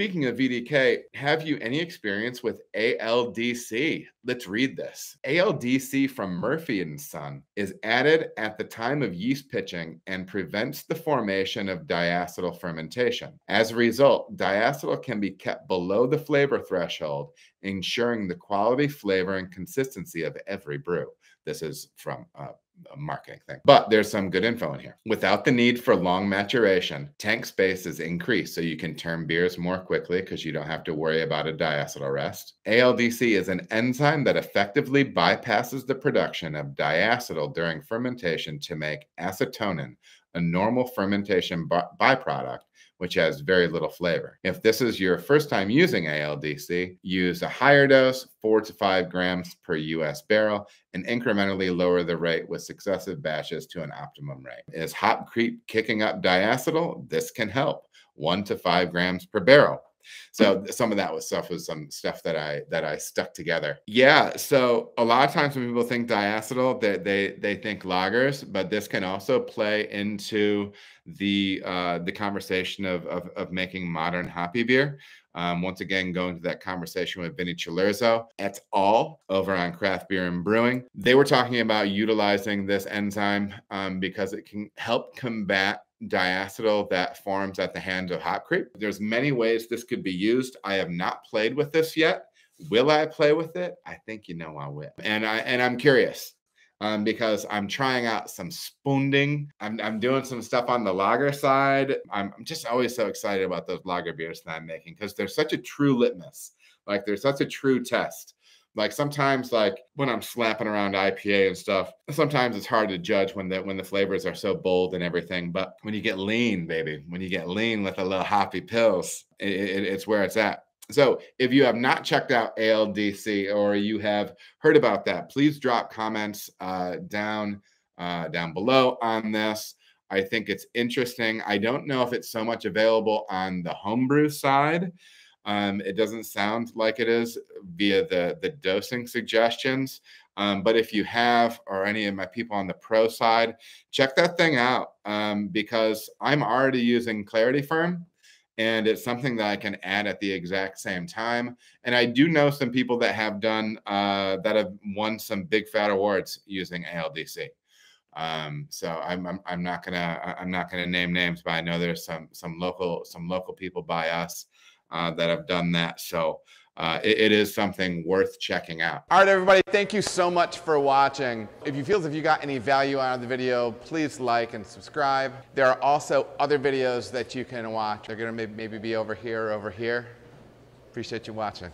Speaking of VDK, have you any experience with ALDC? Let's read this. ALDC from Murphy and Son is added at the time of yeast pitching and prevents the formation of diacetyl fermentation. As a result, diacetyl can be kept below the flavor threshold, ensuring the quality, flavor, and consistency of every brew. This is from uh, marketing thing. But there's some good info in here. Without the need for long maturation, tank space is increased so you can turn beers more quickly because you don't have to worry about a diacetyl rest. ALDC is an enzyme that effectively bypasses the production of diacetyl during fermentation to make acetoin, a normal fermentation byproduct which has very little flavor. If this is your first time using ALDC, use a higher dose, four to five grams per US barrel, and incrementally lower the rate with successive batches to an optimum rate. Is hop creep kicking up diacetyl? This can help, one to five grams per barrel. So some of that was stuff was some stuff that I that I stuck together. Yeah. So a lot of times when people think diacetyl, they they they think lagers, but this can also play into the uh, the conversation of, of of making modern hoppy beer. Um, once again, going to that conversation with Vinny Cilurzo et al. over on Craft Beer and Brewing. They were talking about utilizing this enzyme um, because it can help combat diacetyl that forms at the hands of hop creep. There's many ways this could be used. I have not played with this yet. Will I play with it? I think you know I will. And I and I'm curious um, because I'm trying out some spunding. I'm, I'm doing some stuff on the lager side. I'm, I'm just always so excited about those lager beers that I'm making because they're such a true litmus. Like they're such a true test. Like sometimes, like when I'm slapping around IPA and stuff, sometimes it's hard to judge when the when the flavors are so bold and everything. But when you get lean, baby, when you get lean with a little hoppy pils, it, it, it's where it's at. So if you have not checked out ALDC or you have heard about that, please drop comments uh, down uh, down below on this. I think it's interesting. I don't know if it's so much available on the homebrew side. Um, it doesn't sound like it is via the, the dosing suggestions. Um, but if you have, or any of my people on the pro side, check that thing out um, because I'm already using Clarity Ferm and it's something that I can add at the exact same time. And I do know some people that have done uh, that have won some big fat awards using ALDC. Um, so I'm, I'm, I'm not gonna I'm not gonna name names, but I know there's some some local some local people by us uh, that have done that. So uh, it, it is something worth checking out. All right, everybody, thank you so much for watching. If you feel as if you got any value out of the video, please like and subscribe. There are also other videos that you can watch. They're gonna maybe be over here or over here. Appreciate you watching.